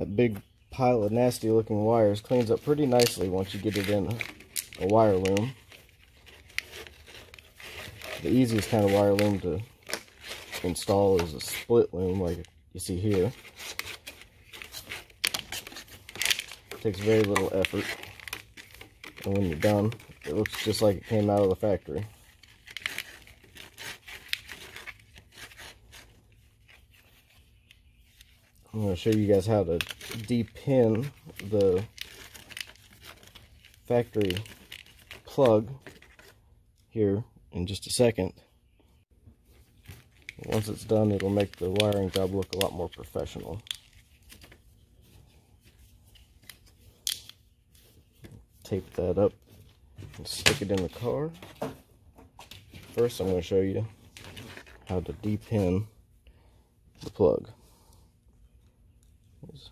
That big pile of nasty looking wires cleans up pretty nicely once you get it in a wire loom. The easiest kind of wire loom to install is a split loom like you see here. It takes very little effort. And when you're done, it looks just like it came out of the factory. I'm going to show you guys how to depin the factory plug here in just a second. Once it's done, it'll make the wiring job look a lot more professional. Tape that up and stick it in the car. First, I'm going to show you how to depin the plug. There's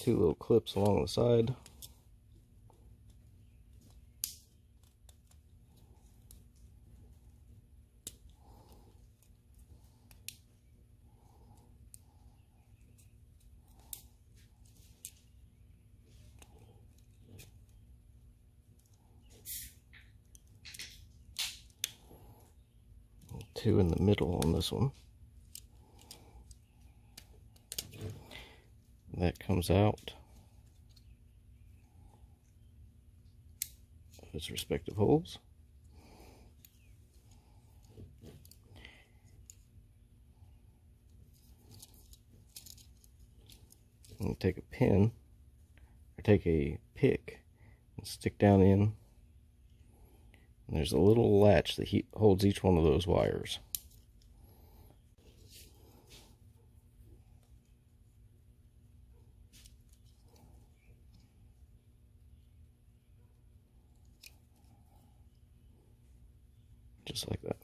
two little clips along the side. two in the middle on this one. That comes out of its respective holes. And take a pin or take a pick and stick down in and there's a little latch that he holds each one of those wires. Just like that.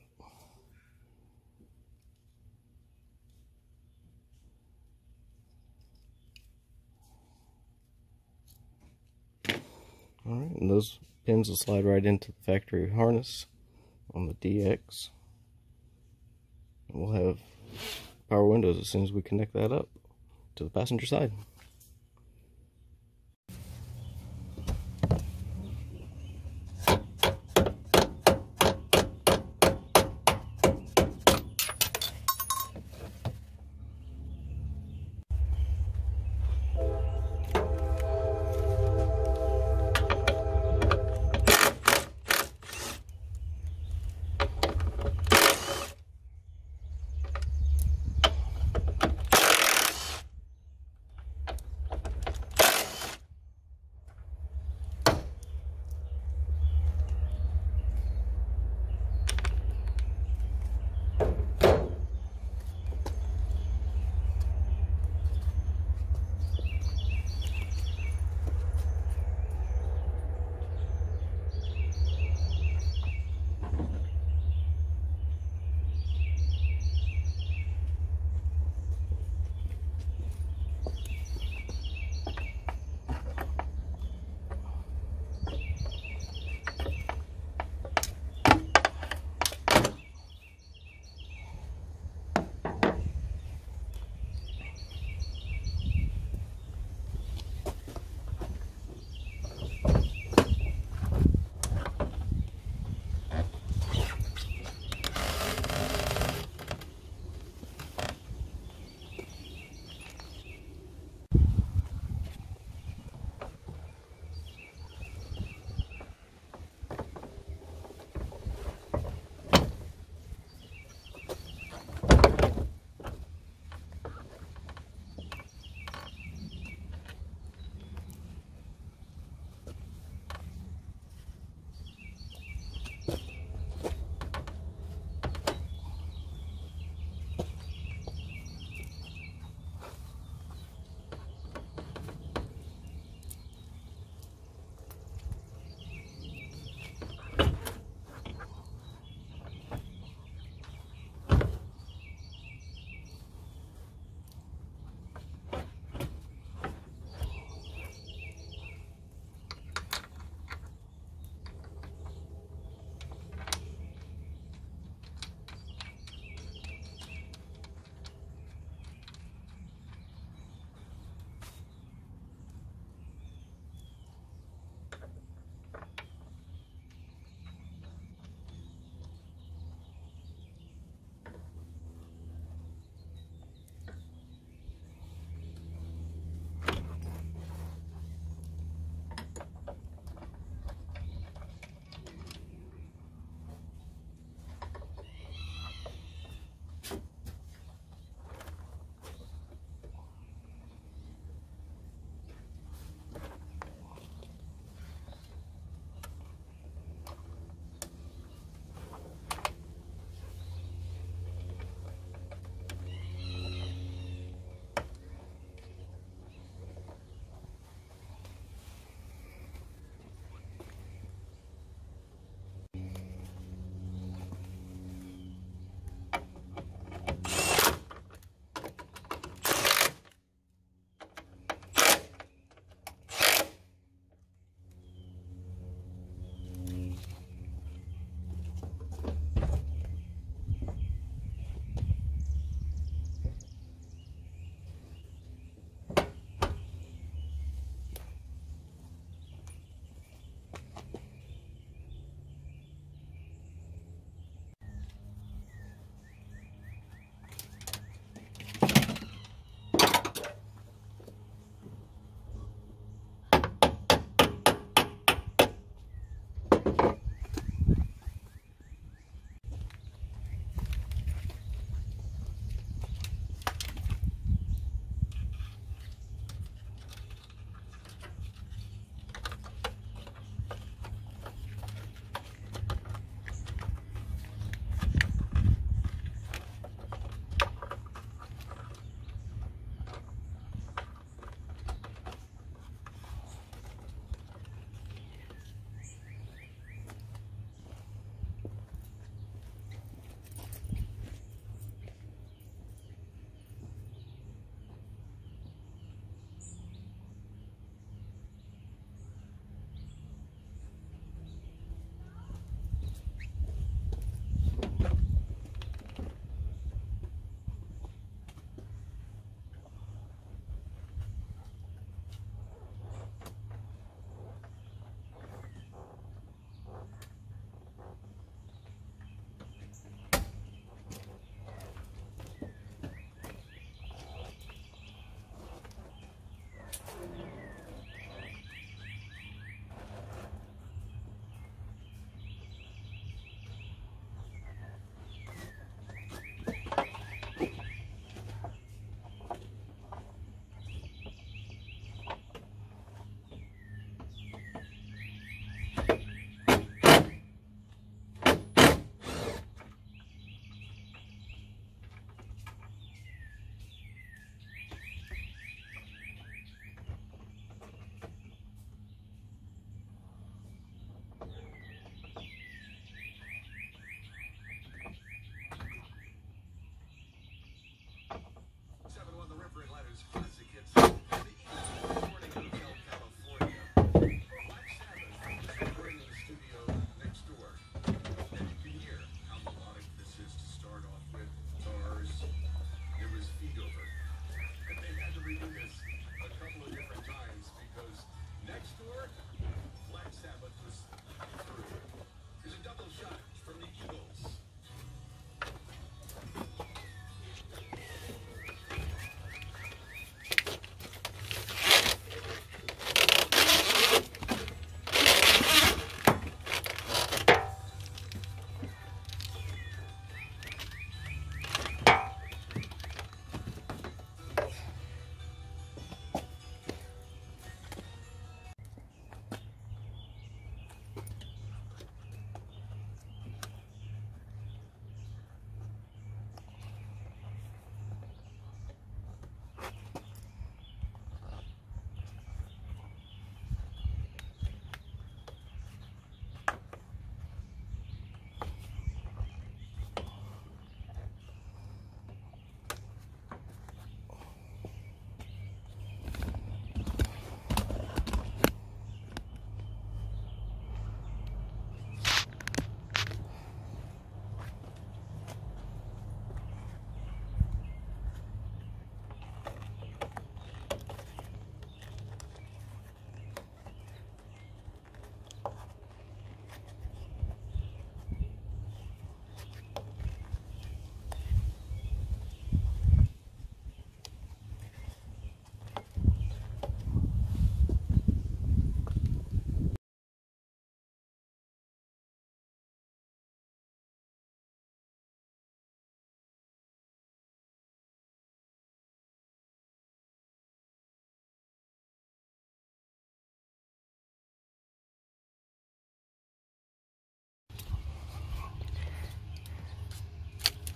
Alright, and those pins will slide right into the factory harness on the DX. We'll have power windows as soon as we connect that up to the passenger side.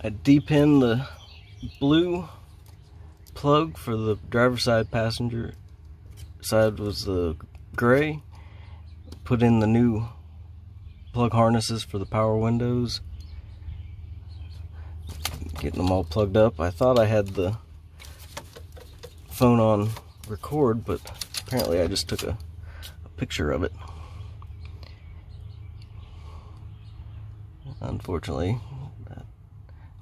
I D-pin the blue plug for the driver's side passenger side was the gray. Put in the new plug harnesses for the power windows. Getting them all plugged up. I thought I had the phone on record, but apparently I just took a, a picture of it. Unfortunately,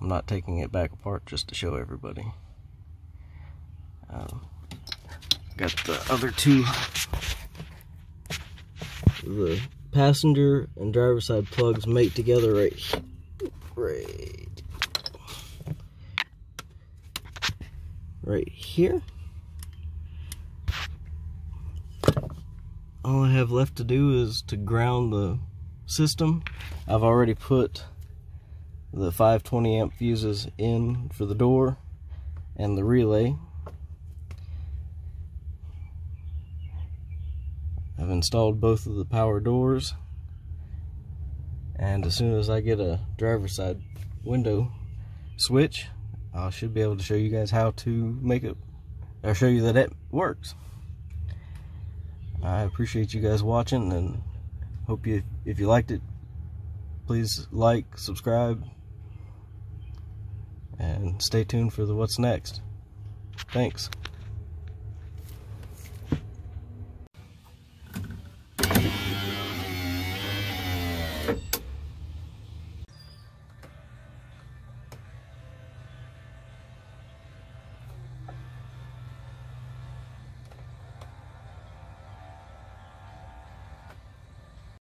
I'm not taking it back apart just to show everybody. Um, got the other two, the passenger and driver side plugs mate together right, right, right here. All I have left to do is to ground the system. I've already put the 520 amp fuses in for the door and the relay. I've installed both of the power doors and as soon as I get a driver's side window switch I should be able to show you guys how to make it or show you that it works. I appreciate you guys watching and hope you if you liked it please like subscribe and stay tuned for the what's next. Thanks